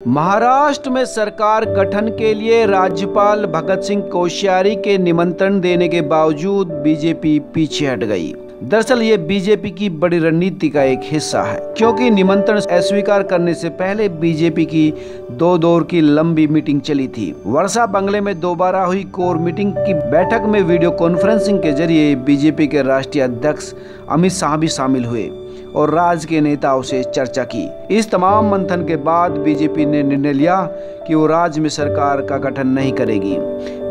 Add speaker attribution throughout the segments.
Speaker 1: महाराष्ट्र में सरकार गठन के लिए राज्यपाल भगत सिंह कोश्यारी के निमंत्रण देने के बावजूद बीजेपी पीछे हट गई। दरअसल ये बीजेपी की बड़ी रणनीति का एक हिस्सा है, क्योंकि निमंत्रण अस्वीकार करने से पहले बीजेपी की दो दौर की लंबी मीटिंग चली थी। वर्षा बंगले में दोबारा हुई कोर मीटिंग की बैठक में वीडियो कॉन्फ्रेंसिंग के ज़रिए बीजेपी के राष्ट्रीय अध्यक्ष अमित शाह भी शामिल हुए। और राज्य के नेताओं से चर्चा की। इस तमाम मंथन के बाद बीजेपी ने निर्णय लिया कि वो राज्य में सरकार का गठन नहीं करेगी।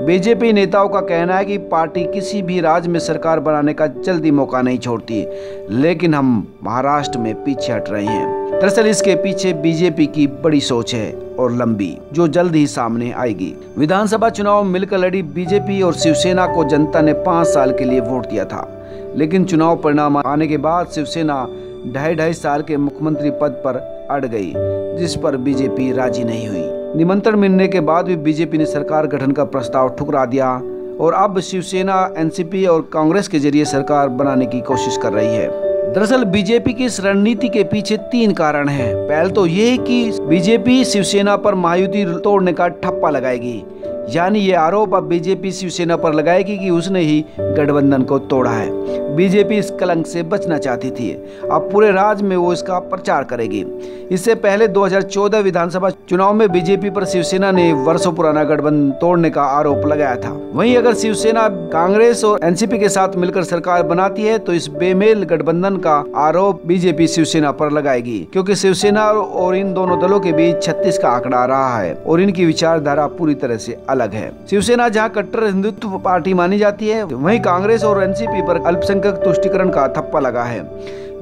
Speaker 1: बीजेपी नेताओं का कहना है कि पार्टी किसी भी राज्य में सरकार बनाने का जल्दी मौका नहीं छोड़ती, लेकिन हम महाराष्ट्र में पीछे हट रहे हैं। दरअसल इसके पीछे बीजेपी की बड़ी सोच है और लंबी, जो जल्द ही सामने आएगी। विधानसभा चुनाव मिलकर लड़ी बीजेपी और शिवसेना को जनता ने पाँच साल के लिए वोट दिया था। लेकिन चुनाव परिणाम आने के बाद शिवसेना ढाई ढाई साल के मुख्यमंत्री पद पर अड़ गई, जिस पर बीजेपी राज़ी नहीं हुई। निमंत्रण मिलने के बाद भी बीजेपी ने सरकार गठन का प्रस्ताव ठुकरा दिया और अब शिवसेना, एनसीपी और कांग्रेस के ज़रिए सरकार बनाने की कोशिश कर रही है। दरअसल बीजेपी की इस रणनीति के पीछे तीन कारण हैं। पहले तो ये कि बीजेपी शिवसेना पर महायुति तोड़ने का ठप्पा लगाएगी। यानी ये आरोप अब बीजेपी शिवसेना पर लगाएगी कि उसने ही गठबंधन को तोड़ा है। बीजेपी इस कलंक से बचना चाहती थी। अब पूरे राज्य में वो इसका प्रचार करेगी। इससे पहले 2014 विधानसभा चुनाव में बीजेपी पर शिवसेना ने वर्षों पुराना गठबंधन तोड़ने का आरोप लगाया था। वहीं अगर शिवसेना कांग्रेस और एनसीपी के साथ मिलकर सरकार बनाती है तो इस बेमेल गठबंधन का आरोप बीजेपी शिवसेना पर लगाएगी, क्योंकि शिवसेना और इन दोनों दलों के बीच छत्तीस का आंकड़ा रहा है और इनकी विचारधारा पूरी तरह से अलग है। शिवसेना जहाँ कट्टर हिंदुत्व पार्टी मानी जाती है, वही कांग्रेस और एनसीपी पर अल्पसंख्यक तुष्टिकरण का थप्पा लगा है।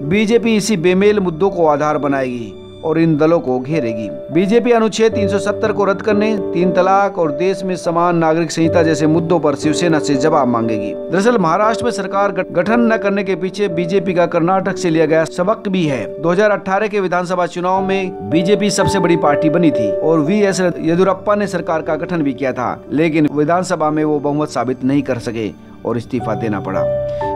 Speaker 1: बीजेपी इसी बेमेल मुद्दों को आधार बनाएगी और इन दलों को घेरेगी। बीजेपी अनुच्छेद 370 को रद्द करने, तीन तलाक और देश में समान नागरिक संहिता जैसे मुद्दों पर शिवसेना से जवाब मांगेगी। दरअसल महाराष्ट्र में सरकार गठन न करने के पीछे बीजेपी का कर्नाटक से लिया गया सबक भी है। 2018 के विधानसभा चुनाव में बीजेपी सबसे बड़ी पार्टी बनी थी और वी एस येदुरप्पा ने सरकार का गठन भी किया था, लेकिन विधानसभा में वो बहुमत साबित नहीं कर सके। और इस्तीफा देना पड़ा।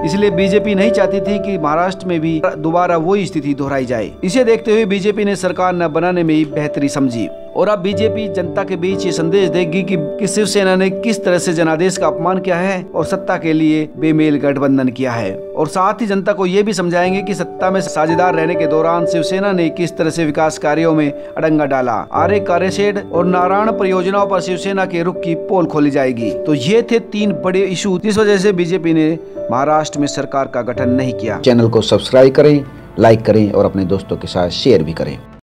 Speaker 1: इसलिए बीजेपी नहीं चाहती थी कि महाराष्ट्र में भी दोबारा वही स्थिति दोहराई जाए। इसे देखते हुए बीजेपी ने सरकार न बनाने में ही बेहतरी समझी। और अब बीजेपी जनता के बीच ये संदेश देगी कि, कि शिवसेना ने किस तरह से जनादेश का अपमान किया है और सत्ता के लिए बेमेल गठबंधन किया है। और साथ ही जनता को ये भी समझाएँगे कि सत्ता में साझेदार रहने के दौरान शिवसेना ने किस तरह से विकास कार्यों में अड़ंगा डाला। आर्य कार्यशेड और नारायण परियोजनाओं पर शिवसेना के रुख की पोल खोली जाएगी। तो ये थे तीन बड़े इशू जिस वजह से बीजेपी ने महाराष्ट्र में सरकार का गठन नहीं किया।
Speaker 2: चैनल को सब्सक्राइब करें लाइक करें और अपने दोस्तों के साथ शेयर भी करें।